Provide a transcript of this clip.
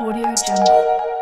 Audio Jungle.